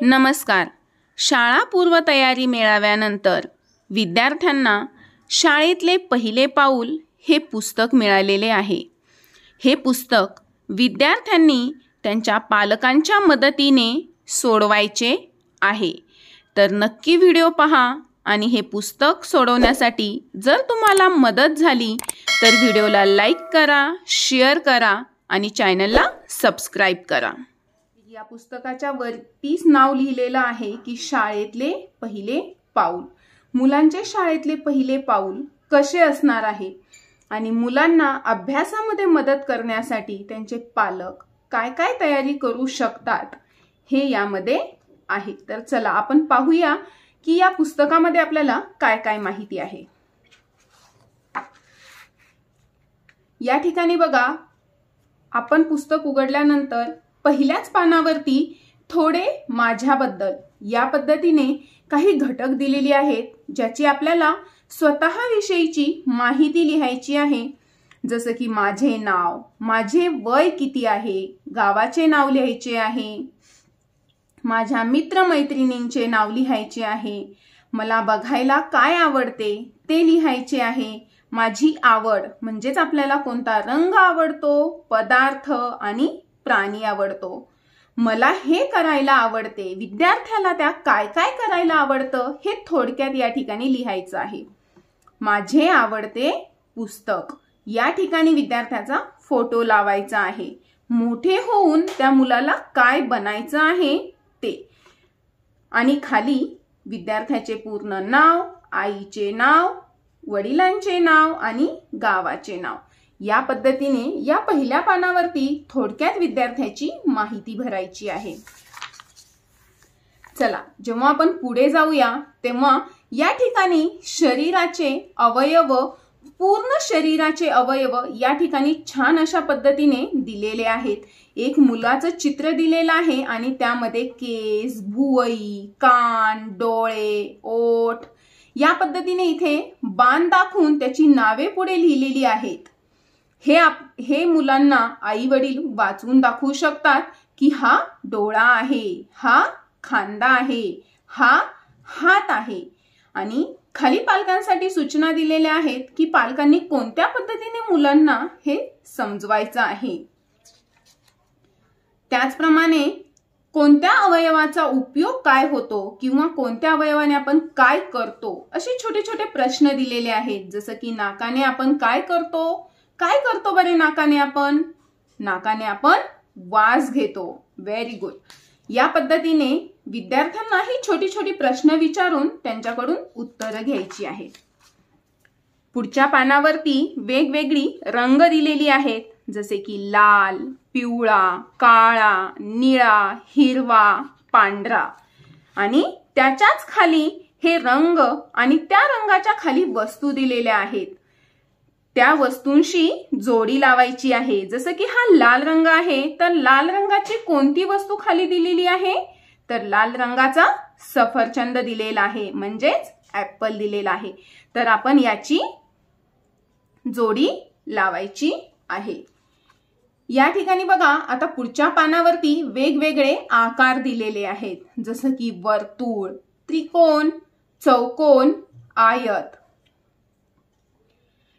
नमस्कार. शाळा पूर्वतयारी मेळाव्यानंतर विद्यार्थ्यांना शाळेतले पहिले पाऊल हे पुस्तक मिळालेले आहे. हे पुस्तक विद्यार्थ्यांनी त्यांच्या पालकांच्या मदतीने सोडवायचे आहे. तर नक्की व्हिडिओ पहा आणि हे पुस्तक सोडवण्यासाठी जर तुम्हाला मदत झाली तर व्हिडिओला लाईक करा शेअर करा आणि चॅनलला सबस्क्राईब करा. या पुस्तकाच्या वरतीच नाव लिहिलेलं आहे की शाळेतले पहिले पाऊल. मुलांचे शाळेतले पहिले पाऊल कसे असणार आहे? आणि मुलांना अभ्यासामध्ये मदत करण्यासाठी त्यांचे पालक काय काय तयारी करू शकतात हे यामध्ये आहे. तर चला आपण पाहूया की या पुस्तकामध्ये आपल्याला काय काय माहिती आहे. या ठिकाणी बघा आपण पुस्तक उघडल्यानंतर पहिल्याच पानावरती थोडे माझ्याबद्दल या पद्धतीने काही घटक दिलेली आहेत ज्याची आपल्याला स्वतःविषयीची माहिती लिहायची आहे. जसं की माझे नाव माझे वय किती आहे गावाचे नाव लिहायचे आहे माझ्या मित्रमैत्रिणींचे नाव लिहायचे आहे मला बघायला काय आवडते ते लिहायचे आहे. माझी आवड म्हणजेच आपल्याला कोणता रंग आवडतो पदार्थ आणि प्राणी आवडतो. मला हे करायला आवडते. विद्यार्थ्याला त्या काय काय करायला आवडतं हे थोडक्यात या ठिकाणी लिहायचं आहे. माझे आवडते पुस्तक. या ठिकाणी विद्यार्थ्याचा फोटो लावायचा आहे. मोठे होऊन त्या मुलाला काय बनायचं आहे ते. आणि खाली विद्यार्थ्याचे पूर्ण नाव आईचे नाव वडिलांचे नाव आणि गावाचे नाव. या पद्धतीने या पहिल्या पानावरती थोडक्यात विद्यार्थ्याची माहिती भरायची आहे. चला जेव्हा आपण पुढे जाऊया तेव्हा या ठिकाणी शरीराचे अवयव पूर्ण शरीराचे अवयव या ठिकाणी छान अशा पद्धतीने दिलेले आहेत. एक मुलाचं चित्र दिलेलं आहे आणि त्यामध्ये केस भुवई कान डोळे ओठ या पद्धतीने इथे बाण दाखवून त्याची नावे पुढे लिहिलेली आहेत. हे आप हे मुलांना आई वडील वाचवून दाखवू शकतात की हा डोळा आहे हा खांदा आहे हा हात आहे. आणि खाली पालकांसाठी सूचना दिलेल्या आहेत की पालकांनी कोणत्या पद्धतीने मुलांना हे समजवायचं आहे? त्याचप्रमाणे कोणत्या अवयवाचा उपयोग काय होतो किंवा कोणत्या अवयवाने आपण काय करतो असे छोटे छोटे प्रश्न दिलेले आहेत. जसं की नाकाने आपण काय करतो? काय करतो बरे नाकाने आपण? नाकाने आपण वास घेतो. व्हेरी गुड या पद्धतीने विद्यार्थ्यांनाही छोटी छोटी प्रश्न विचारून त्यांच्याकडून उत्तरं घ्यायची आहेत. पुढच्या पानावरती वेगवेगळी रंग दिलेली आहेत. जसे की लाल पिवळा काळा निळा हिरवा पांढरा. आणि त्याच्याच खाली हे रंग आणि त्या रंगाच्या खाली वस्तू दिलेल्या आहेत. त्या वस्तूंशी जोडी लावायची आहे. जसं की हा लाल रंग आहे तर लाल रंगाची कोणती वस्तू खाली दिलेली आहे? तर लाल रंगाचा सफरचंद दिलेला आहे म्हणजेच ऍपल दिलेला आहे. तर आपण याची जोडी लावायची आहे. या ठिकाणी बघा आता पुढच्या पानावरती वेगवेगळे आकार दिलेले आहेत. जसं की वर्तुळ त्रिकोण चौकोन आयत.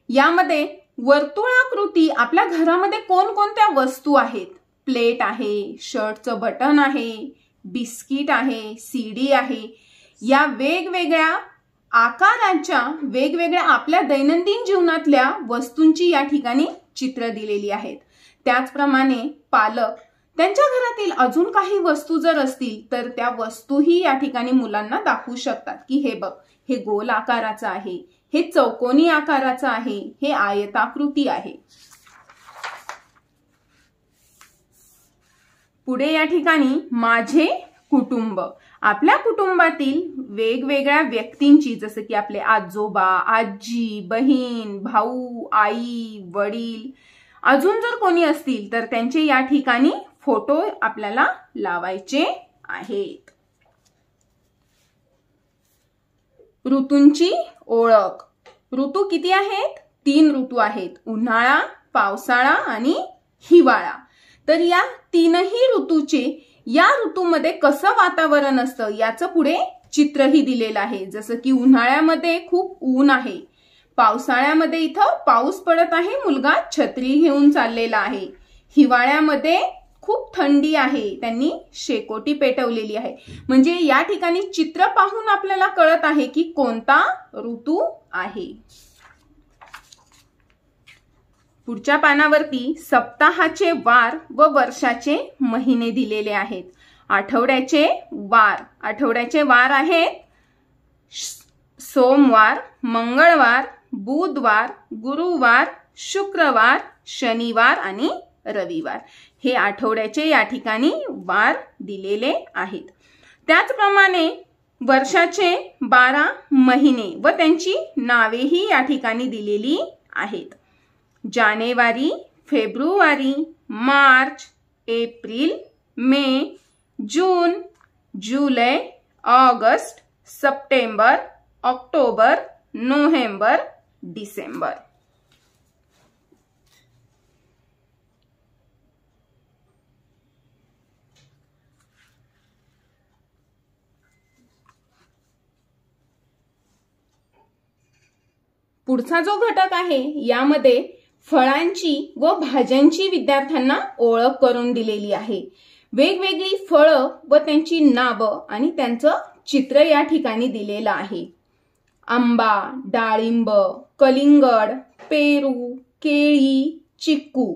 यामध्ये वर्तुळाकृती आपल्या घरामध्ये कोणकोणत्या वस्तू आहेत? प्लेट आहे शर्टचं बटन आहे बिस्किट आहे सीडी आहे. या वेगवेगळ्या आकाराच्या वेगवेगळ्या आपल्या दैनंदिन जीवनातल्या वस्तूंची या ठिकाणी चित्र दिलेली आहेत. त्याचप्रमाणे पालक. त्यांच्या घरातील अजून काही वस्तू जर असतील तर त्या वस्तूही या ठिकाणी मुलांना दाखवू शकतात. की हे बघ हे गोल आकाराचं आहे. हे चौकोनी आकाराचं आहे. हे आयताकृती आहे. पुढे या ठिकाणी माझे कुटुंब. आपल्या कुटुंबातील वेगवेगळ्या व्यक्तींची जसं की आपले आजोबा आजी बहीण भाऊ आई वडील अजून जर कोणी असतील तर त्यांचे या ठिकाणी फोटो आपल्याला लावायचे आहेत. ऋतूंची ओळख. ऋतू किती आहेत? तीन ऋतू आहेत. उन्हाळा पावसाळा आणि हिवाळा. तर या तीनही ऋतूचे या ऋतूमध्ये कसं वातावरण असतं याचं पुढे चित्रही दिलेलं आहे. जसं की उन्हाळ्यामध्ये खूप ऊन आहे. पावसाळ्यामध्ये इथं पाऊस पडत आहे मुलगा छत्री घेऊन चाललेला आहे. हिवाळ्यामध्ये खूप थंडी आहे. त्यांनी शेकोटी पेटवलेली आहे. म्हणजे या ठिकाणी चित्र पाहून आपल्याला कळत आहे की कोणता ऋतू आहे. पुढच्या पानावरती सप्ताहाचे वार व वर्षाचे महिने दिलेले आहेत. आठवड्याचे वार. आठवड्याचे वार आहेत. सोमवार मंगळवार बुधवार गुरुवार शुक्रवार शनिवार आणि रविवार. हे आठवड्याचे या ठिकाणी वार दिलेले आहेत. त्याचप्रमाणे वर्षाचे बारा महिने व त्यांची नावेही या ठिकाणी दिलेली आहेत. जानेवारी फेब्रुवारी मार्च एप्रिल मे जून जुलै ऑगस्ट सप्टेंबर ऑक्टोबर नोव्हेंबर डिसेंबर. पुढचा जो घटक आहे यामध्ये फळांची व भाज्यांची विद्यार्थ्यांना ओळख करून दिलेली आहे. वेगवेगळी फळं व त्यांची नावं आणि त्यांचं चित्र या ठिकाणी दिलेलं आहे. आंबा डाळिंब कलिंगड पेरू केळी चिक्कू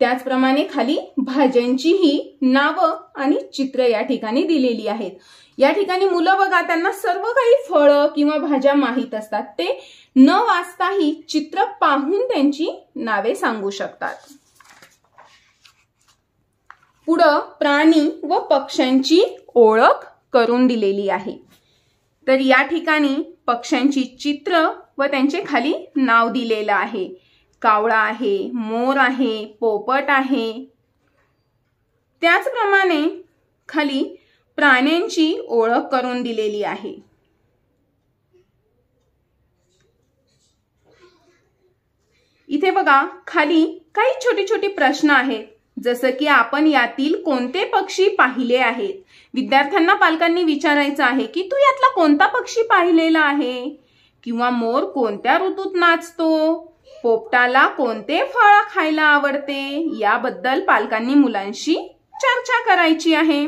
त्याचप्रमाणे खाली भाज्यांचीही नावं आणि चित्र या ठिकाणी दिलेली आहेत. या ठिकाणी मुलं बघा त्यांना सर्व काही फळं किंवा भाज्या माहीत असतात. ते न वाचताही चित्र पाहून त्यांची नावे सांगू शकतात. पुढं प्राणी व पक्ष्यांची ओळख करून दिलेली आहे. तर या ठिकाणी पक्ष्यांची चित्र व त्यांचे खाली नाव दिलेलं आहे. कावळा आहे मोर आहे पोपट आहे. त्याचप्रमाणे खाली प्राण्यांची ओळख करून दिलेली आहे. इथे बघा खाली काही छोटे छोटे प्रश्न आहेत. जसं की आपण यातील कोणते पक्षी पाहिले आहेत? विद्यार्थ्यांना पालकांनी विचारायचं आहे की तू यातला कोणता पक्षी पाहिलेला आहे? किंवा मोर कोणत्या ऋतूत नाचतो? पोपटाला कोणते फळ खायला आवडते? याबद्दल पालकांनी मुलांशी चर्चा करायची आहे.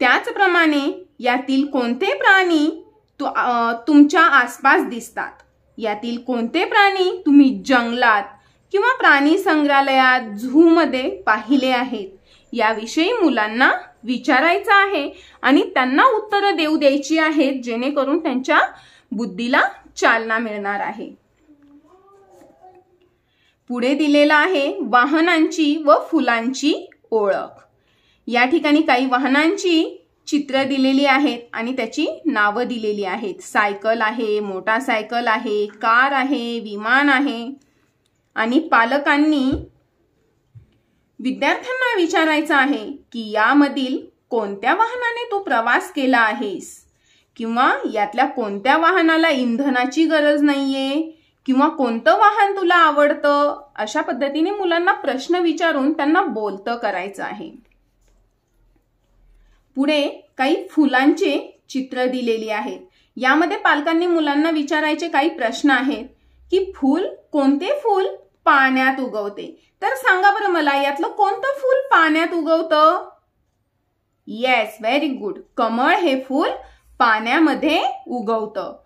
त्याचप्रमाणे यातील कोणते प्राणी तुमच्या आसपास दिसतात? यातील कोणते प्राणी तुम्ही जंगलात किंवा प्राणी संग्रहालयात झू मध्ये पाहिले आहेत? याविषयी मुलांना विचारायचं आहे आणि त्यांना उत्तरं देऊ द्यायची आहेत जेणेकरून त्यांच्या बुद्धीला चालना मिळणार आहे. पुढे दिलेला आहे वाहनांची व फुलांची ओळख. या ठिकाणी काही वाहनांची चित्र दिलेली आहेत आणि त्याची नावं दिलेली आहेत. सायकल आहे मोटा सायकल आहे कार आहे विमान आहे. आणि पालकांनी विद्यार्थ्यांना विचारायचं आहे की यामधील कोणत्या वाहनाने तू प्रवास केला आहेस? किंवा यातल्या कोणत्या वाहनाला इंधनाची गरज नाहीये? किंवा कोणतं वाहन तुला आवडतं? अशा पद्धतीने मुलांना प्रश्न विचारून त्यांना बोलतं करायचं आहे. पुढे काही फुलांचे चित्र दिलेली आहेत. यामध्ये पालकांनी मुलांना विचारायचे काही प्रश्न आहेत. की फूल? कोणते फूल? पाण्यात उगवते. तर सांगा बरं मला यातलं कोणतं फूल पाण्यात उगवतं? येस व्हेरी गुड कमळ हे फूल पाण्यामध्ये उगवतं.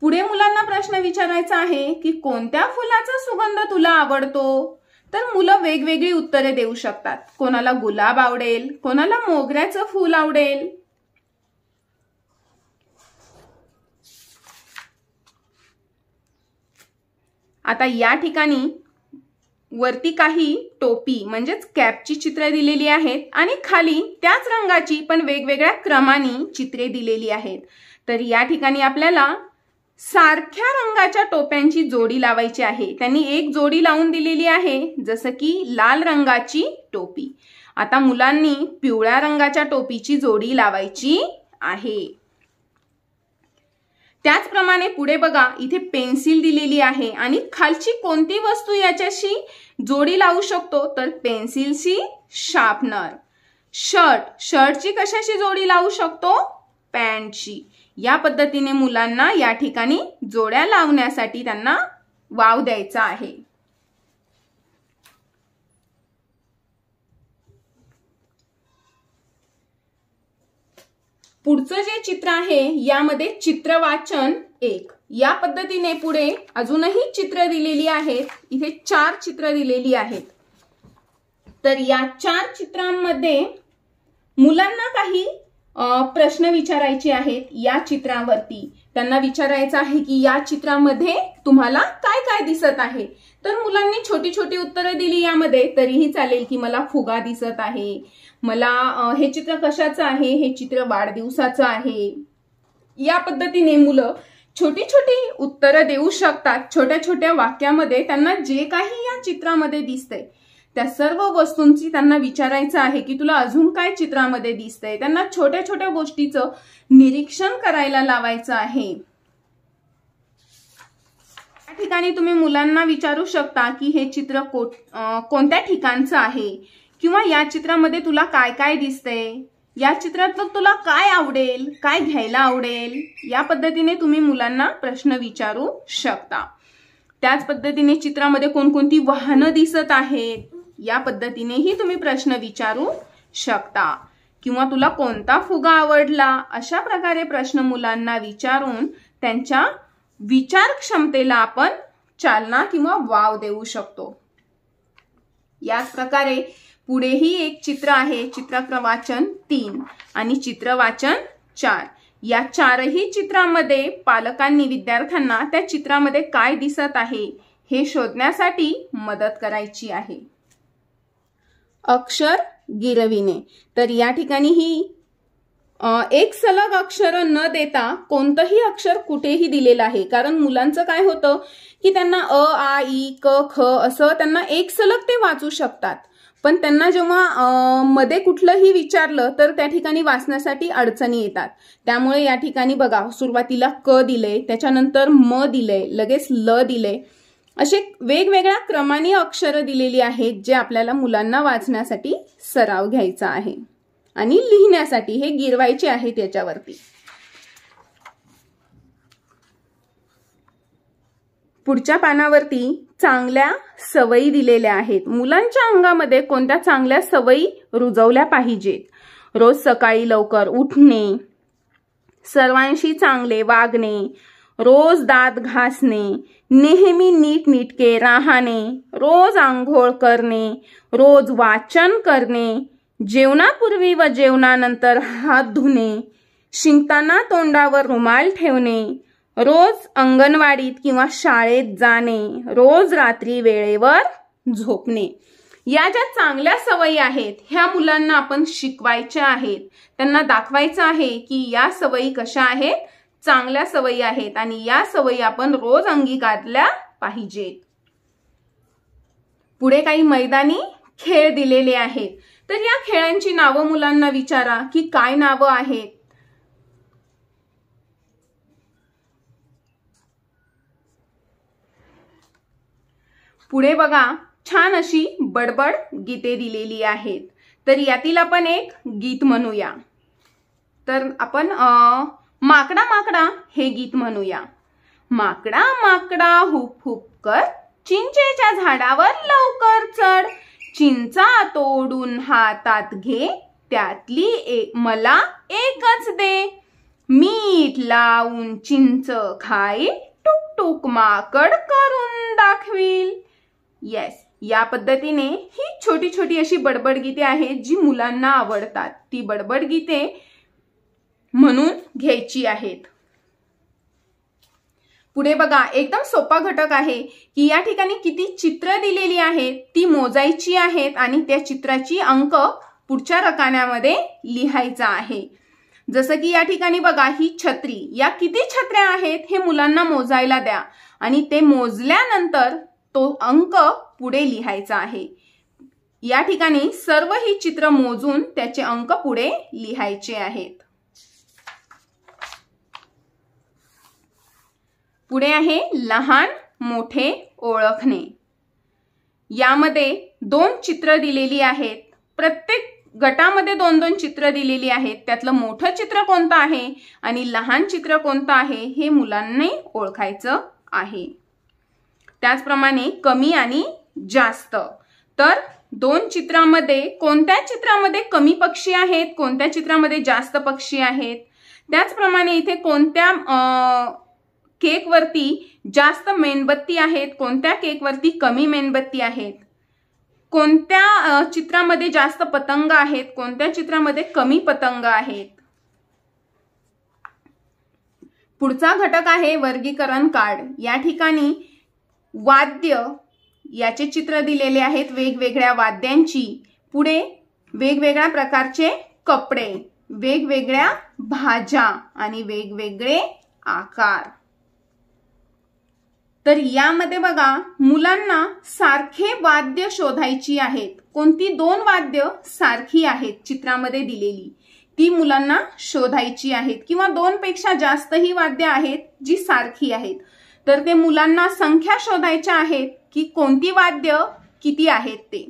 पुढे मुलांना प्रश्न विचारायचा आहे की कोणत्या फुलाचा सुगंध तुला आवडतो? तर मुलं वेगवेगळी उत्तरे देऊ शकतात. कोणाला गुलाब आवडेल कोणाला मोगऱ्याचं फूल आवडेल. आता या ठिकाणी वरती काही टोपी म्हणजेच कॅपची चित्रे दिलेली आहेत आणि खाली त्याच रंगाची पण वेगवेगळ्या क्रमाने चित्रे दिलेली आहेत. तर या ठिकाणी आपल्याला सारख्या रंगाच्या टोप्यांची जोडी लावायची आहे. त्यांनी एक जोडी लावून दिलेली आहे जसं की लाल रंगाची टोपी. आता मुलांनी पिवळ्या रंगाच्या टोपीची जोडी लावायची आहे. त्याचप्रमाणे पुढे बघा इथे पेन्सिल दिलेली आहे आणि खालची कोणती वस्तू याच्याशी जोडी लावू शकतो? तर पेन्सिलशी शार्पनर. शर्ट शर्टची कशाशी जोडी लावू शकतो? पॅन्टची. या पद्धतीने मुलांना या ठिकाणी जोड्या लावण्यासाठी त्यांना वाव द्यायचा आहे. पुढचं जे चित्र आहे यामध्ये चित्रवाचन एक. या पद्धतीने पुढे अजूनही चित्र दिलेली आहेत. इथे चार चित्र दिलेली आहेत. तर या चार चित्रांमध्ये मुलांना काही प्रश्न विचारायचे आहेत या चित्रावरती. त्यांना विचारायचं आहे की या चित्रामध्ये तुम्हाला काय काय दिसत आहे? तर मुलांनी छोटी छोटी उत्तरं दिली यामध्ये तरीही चालेल की मला फुगा दिसत आहे. मला हे चित्र कशाचं आहे? हे चित्र वाढदिवसाचं आहे. या पद्धतीने मुलं छोटी छोटी उत्तरं देऊ शकतात. छोट्या छोट्या वाक्यामध्ये त्यांना जे काही या चित्रामध्ये दिसतंय त्या सर्व वस्तूंची त्यांना विचारायचं आहे की तुला अजून काय चित्रामध्ये दिसतंय? त्यांना छोट्या छोट्या गोष्टीचं निरीक्षण करायला लावायचं आहे. या ठिकाणी तुम्ही मुलांना विचारू शकता की हे चित्र कोणत्या ठिकाणचं आहे? किंवा या चित्रामध्ये तुला काय काय दिसतंय? या चित्रात तुला काय आवडेल? काय घ्यायला आवडेल? या पद्धतीने तुम्ही मुलांना प्रश्न विचारू शकता. त्याच पद्धतीने चित्रामध्ये कोणकोणती वाहनं दिसत आहेत? या पद्धतीनेही तुम्ही प्रश्न विचारू शकता. किंवा तुला कोणता फुगा आवडला? अशा प्रकारे प्रश्न मुलांना विचारून त्यांच्या विचार क्षमतेला आपण चालना किंवा वाव देऊ शकतो. याच प्रकारे पुढेही एक चित्र आहे चित्रप्रवाचन तीन आणि चित्रवाचन चार. या चारही चित्रामध्ये पालकांनी विद्यार्थ्यांना त्या चित्रामध्ये काय दिसत आहे हे शोधण्यासाठी मदत करायची आहे. अक्षर गिरविणे तर या ठिकाणी ही एक सलग अक्षर न देता कोणतंही अक्षर कुठेही दिलेलं आहे. कारण मुलांचं काय होतं की त्यांना अ आ ई क ख असं त्यांना एक सलग ते वाचू शकतात. पण त्यांना जेव्हा मध्ये कुठलंही विचारलं तर त्या ठिकाणी वाचण्यासाठी अडचणी येतात. त्यामुळे या ठिकाणी बघा सुरुवातीला क दिले त्याच्यानंतर म दिले लगेच ल दिले असे वेगवेगळ्या क्रमाने अक्षरं दिलेली आहेत जे आपल्याला मुलांना वाचण्यासाठी सराव घ्यायचा आहे. आणि लिहिण्यासाठी हे गिरवायचे आहे त्याच्यावरती पुढच्या पानावरती चांगल्या सवयी दिलेल्या आहेत. मुलांच्या अंगामध्ये कोणत्या चांगल्या सवयी रुजवल्या पाहिजेत? रोज सकाळी लवकर उठणे सर्वांशी चांगले वागणे रोज दात घासणे नेहमी नीटनीटके राहणे रोज आंघोळ करणे रोज वाचन करणे जेवणापूर्वी व जेवणानंतर हात धुणे शिंकताना तोंडावर रुमाल ठेवणे रोज अंगणवाडीत किंवा शाळेत जाणे रोज रात्री वेळेवर झोपणे. या ज्या चांगल्या सवयी आहेत ह्या मुलांना आपण शिकवायच्या आहेत. त्यांना दाखवायचं आहे की या सवयी कशा आहेत चांगल्या सवयी आहेत आणि या सवयी आपण रोज अंगीकारल्या पाहिजेत. पुढे काही मैदानी खेळ दिलेले आहेत. तर या खेळांची नावं मुलांना विचारा की काय नावं आहेत पुढे बघा छान अशी बडबड गीते दिलेली आहेत. तर यातील आपण एक गीत म्हणूया. तर आपण माकडा माकडा हे गीत म्हणूया. माकडा माकडा हुप हुप कर चिंचेच्या झाडावर लवकर चढ. चिंचा तोडून हातात घे त्यातली एक मला एकच दे. मीठ लावून चिंच खाई टुक टुक माकड करून दाखवील. येस या पद्धतीने ही छोटी छोटी अशी बडबड गीते आहेत जी मुलांना आवडतात. ती बडबड गीते म्हणून घ्यायची आहेत. पुढे बघा एकदम सोपा घटक आहे की या ठिकाणी किती चित्र दिलेली आहेत ती मोजायची आहेत आणि त्या चित्राची अंक पुढच्या रकान्यामध्ये लिहायचा आहे. जसं की या ठिकाणी बघा ही छत्री. या किती छत्र्या आहेत हे मुलांना मोजायला द्या आणि ते मोजल्यानंतर तो अंक पुढे लिहायचा आहे. या ठिकाणी सर्व ही चित्र मोजून त्याचे अंक पुढे लिहायचे आहेत. पुढे आहे लहान मोठे ओळखणे. यामध्ये दोन चित्र दिलेली आहेत. प्रत्येक गटामध्ये दोन दोन चित्र दिलेली आहेत. त्यातलं मोठं चित्र कोणतं आहे आणि लहान चित्र कोणतं आहे हे मुलांनी ओळखायचं आहे. त्याचप्रमाणे कमी आणि जास्त. तर दोन चित्रामध्ये कोणत्या चित्रामध्ये कमी पक्षी आहेत कोणत्या चित्रामध्ये जास्त पक्षी आहेत? त्याचप्रमाणे इथे कोणत्या केकवरती जास्त मेणबत्ती आहेत कोणत्या केकवरती कमी मेणबत्ती आहेत? कोणत्या चित्रामध्ये जास्त पतंग आहेत कोणत्या चित्रामध्ये कमी पतंग आहेत? पुढचा घटक आहे वर्गीकरण कार्ड या ठिकाणी वाद्य याचे चित्र दिलेले आहेत वेगवेगळ्या वाद्यांची. पुढे वेगवेगळ्या प्रकारचे कपडे वेगवेगळ्या भाज्या आणि वेगवेगळे आकार. तर यामध्ये बघा मुलांना सारखे वाद्य शोधायची आहेत. कोणती दोन वाद्य सारखी आहेत चित्रामध्ये दिलेली? ती मुलांना शोधायची आहेत किंवा दोनपेक्षा जास्तही जास्त ही वाद्य आहेत जी सारखी आहेत. तर ते मुलांना संख्या शोधायच्या आहेत की कोणती वाद्य किती आहेत ते.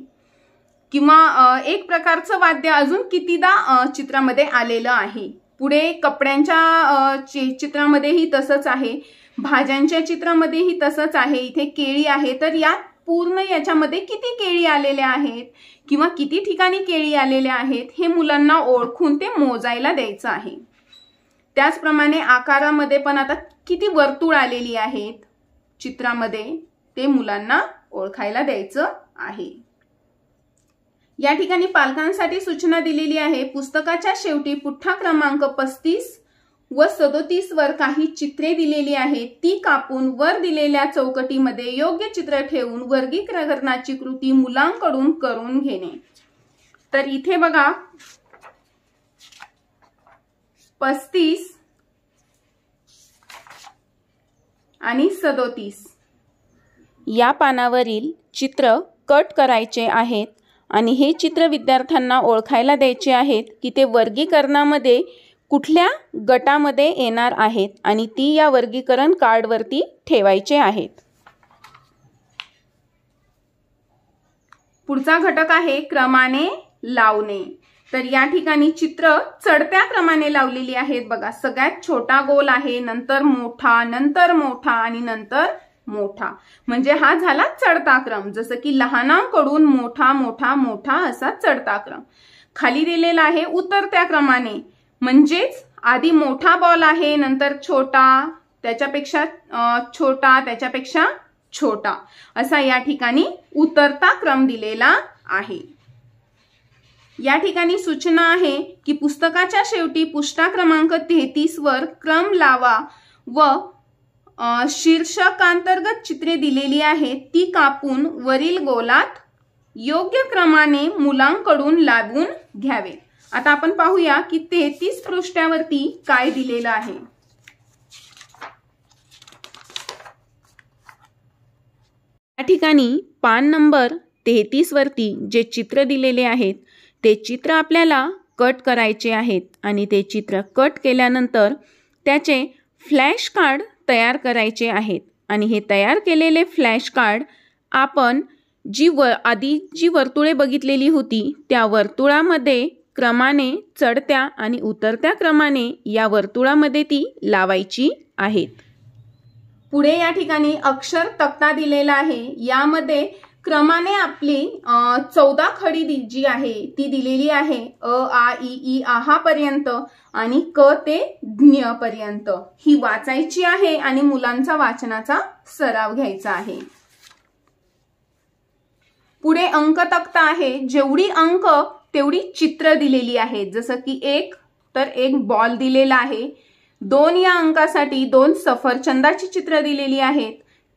किंवा एक प्रकारचं वाद्य अजून कितीदा चित्रामध्ये आलेलं आहे. पुढे कपड्यांच्या चित्रामध्येही तसंच आहे. भाज्यांच्या चित्रामध्येही तसंच आहे. इथे केळी आहे. तर यात पूर्ण याच्यामध्ये किती केळी आलेल्या आहेत? किंवा किती ठिकाणी केळी आलेल्या आहेत? हे मुलांना ओळखून ते मोजायला द्यायचं आहे. त्याचप्रमाणे आकारामध्ये पण आता किती वर्तुळ आलेली आहेत? चित्रामध्ये ते मुलांना ओळखायला द्यायचं आहे. या ठिकाणी पालकांसाठी सूचना दिलेली आहे पुस्तकाच्या शेवटी पुठ्ठा क्रमांक पस्तीस व सदोतीस वर काही चित्रे दिलेली आहेत. ती कापून वर दिलेल्या चौकटीमध्ये योग्य चित्र ठेवून वर्गीकरणाची कृती मुलांकडून करून घेणे. तर इथे बघा पस्तीस आणि सदोतीस. या पानावरील चित्र कट करायचे आहेत आणि हे चित्र विद्यार्थ्यांना ओळखायला द्यायचे आहेत की ते वर्गीकरणामध्ये कुठल्या गटामध्ये येणार आहेत आणि ती या वर्गीकरण कार्डवरती ठेवायचे आहेत. पुढचा घटक आहे क्रमाने लावणे. तर या ठिकाणी चित्र चढत्या क्रमाने लावलेली आहेत. बघा सगळ्यात छोटा गोल आहे नंतर मोठा नंतर मोठा आणि नंतर मोठा. म्हणजे हा झाला चढता क्रम जसं की लहानांकडून मोठा मोठा मोठा असा चढता क्रम खाली दिलेला आहे उतरत्या क्रमाने म्हणजेच आधी मोठा बॉल आहे नंतर छोटा त्याच्यापेक्षा छोटा त्याच्यापेक्षा छोटा असा या ठिकाणी उतरता क्रम दिलेला आहे. या ठिकाणी सूचना आहे की पुस्तकाच्या शेवटी पुष्टा क्रमांक तेहतीस वर क्रम लावा व शीर्षकांतर्गत चित्रे दिलेली आहेत. ती कापून वरील गोलात योग्य क्रमाने मुलांकडून लावून घ्यावे. आता आपण पाहूया की तेहतीस पृष्ठावरती काय दिलेलं आहे. या ठिकाणी पान नंबर तेहतीस वरती जे चित्र दिलेले आहेत ते चित्र आपल्याला कट करायचे आहेत आणि ते चित्र कट केल्यानंतर त्याचे फ्लॅश कार्ड तयार करायचे आहेत. आणि हे तयार केलेले फ्लॅश कार्ड आपण जी व आधी जी वर्तुळे बघितलेली होती त्या वर्तुळामध्ये क्रमाने चढत्या आणि उतरत्या क्रमाने या वर्तुळामध्ये ती लावायची आहेत. पुढे या ठिकाणी अक्षर तक्ता दिलेला आहे. यामध्ये क्रमाने आपली चौदा खडी जी आहे ती दिलेली आहे अ आ ई ई आहा पर्यंत आणि क ते ज्ञ पर्यंत. ही वाचायची आहे आणि मुलांचा वाचनाचा सराव घ्यायचा आहे. पुढे अंक तक्ता आहे. जेवढी अंक तेवढी चित्र दिलेली आहेत जसं की एक तर एक बॉल दिलेला आहे. दोन या अंकासाठी दोन सफरचंदाची चित्र दिलेली आहेत.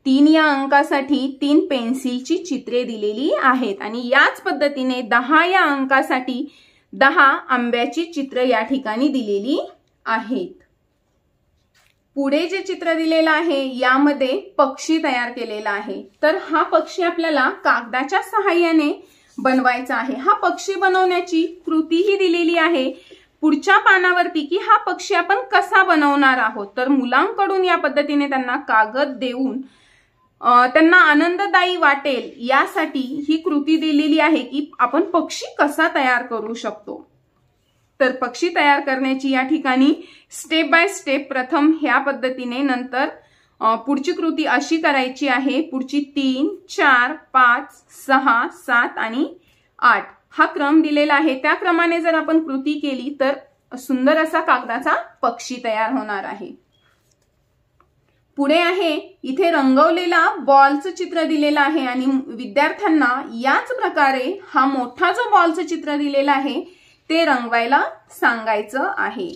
तीन या अंकासाठी तीन पेन्सिलची चित्रे दिलेली आहेत. आणि याच पद्धतीने दहा या अंकासाठी दहा आंब्याची चित्र या ठिकाणी दिलेली आहेत. पुढे जे चित्र दिलेलं आहे यामध्ये पक्षी तयार केलेला आहे. तर हा पक्षी आपल्याला कागदाच्या सहाय्याने बनवायचा आहे. हा पक्षी बनवण्याची कृतीही दिलेली आहे. पुढच्या पानावरती की हा पक्षी आपण कसा बनवणार आहोत? तर मुलांकडून या पद्धतीने त्यांना कागद देऊन त्यांना आनंददायी वाटेल यासाठी ही कृती दिलेली आहे की आपण पक्षी कसा तयार करू शकतो. तर पक्षी तयार करण्याची या ठिकाणी स्टेप बाय स्टेप प्रथम ह्या पद्धतीने नंतर पुढची कृती अशी करायची आहे. पुढची तीन चार पाच सहा सात आणि आठ. हा क्रम दिलेला आहे. त्या क्रमाने जर आपण कृती केली तर सुंदर असा कागदाचा पक्षी तयार होणार आहे. पुढे आहे इथे रंगवलेला बॉलचं चित्र दिलेलं आहे आणि विद्यार्थ्यांना याच प्रकारे हा मोठा जो बॉलचं चित्र दिलेलं आहे ते रंगवायला सांगायचं आहे.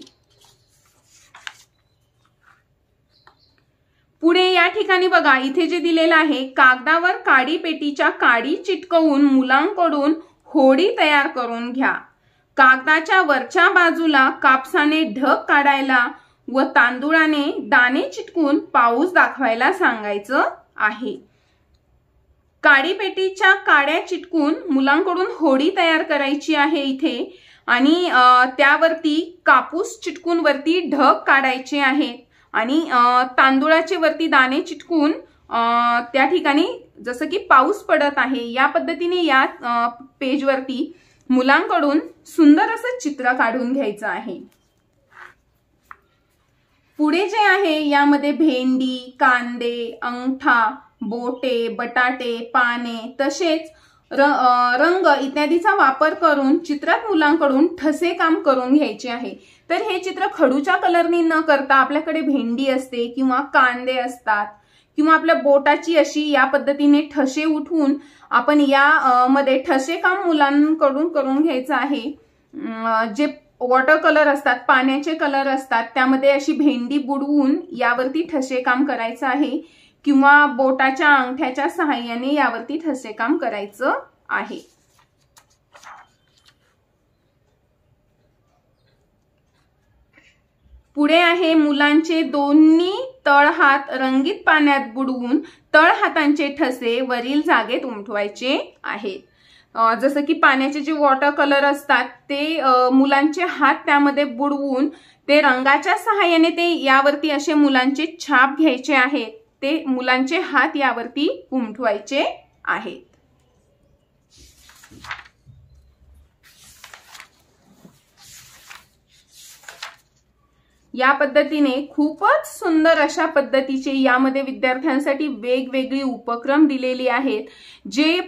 पुढे या ठिकाणी बघा इथे जे दिलेलं आहे कागदावर काडी पेटीच्या काडी चिटकवून मुलांकडून होडी तयार करून घ्या. कागदाच्या वरच्या बाजूला कापसाने ढग काढायला व तांदुळाने दाणे चिटकून पाऊस दाखवायला सांगायचं आहे. काडीपेटीच्या काड्या चिटकून मुलांकडून होडी तयार करायची आहे इथे आणि त्यावरती कापूस चिटकून वरती ढग काढायचे आहेत. आणि तांदुळाचे वरती दाणे चिटकून त्या ठिकाणी जसं की पाऊस पडत आहे या पद्धतीने या पेजवरती मुलांकडून सुंदर असं चित्र काढून घ्यायचं आहे. पुढे जे आहे यामध्ये भेंडी कांदे अंगठा बोटे बटाटे पाने तसेच रंग इत्यादीचा वापर करून चित्रात मुलांकडून ठसे काम करून घ्यायचे आहे. तर हे चित्र खडूच्या कलरनी न करता आपल्याकडे भेंडी असते किंवा कांदे असतात किंवा आपल्या बोटाची अशी या पद्धतीने ठसे उठवून आपण या मध्ये ठसे काम मुलांकडून करून घ्यायचं आहे. जे वॉटर कलर असतात पाण्याचे कलर असतात त्यामध्ये अशी भेंडी बुडवून यावरती ठसे काम करायचं आहे किंवा बोटाच्या अंगठ्याच्या सहाय्याने यावरती ठसे काम करायचं आहे. पुढे आहे मुलांचे दोन्ही तळहात रंगीत पाण्यात बुडवून तळहातांचे ठसे वरील जागेत उमटवायचे आहेत. जसं की पाण्याचे जे वॉटर कलर असतात ते मुलांचे हात त्यामध्ये बुडवून ते रंगाच्या सहाय्याने ते यावरती असे मुलांचे छाप घ्यायचे आहेत ते मुलांचे हात यावरती उमठवायचे आहेत या पद्धतीने खूपच सुंदर अशा पद्धतीचे यामध्ये विद्यार्थ्यांसाठी वेगवेगळी उपक्रम दिलेली आहेत. जे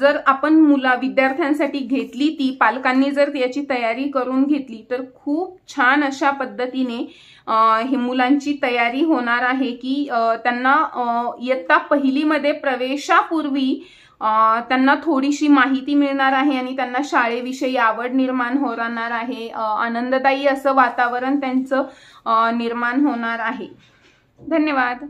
जर आपण मुला विद्यार्थ्यांसाठी घेतली ती पालकांनी जर याची तयारी करून घेतली तर खूप छान अशा पद्धतीने हे मुलांची तयारी होणार आहे की त्यांना इयत्ता पहिलीमध्ये प्रवेशापूर्वी त्यांना थोडीशी माहिती मिळणार आहे आणि त्यांना शाळेविषयी आवड निर्माण होणार आहे. आनंददायी असं वातावरण त्यांचं निर्माण होणार आहे. धन्यवाद.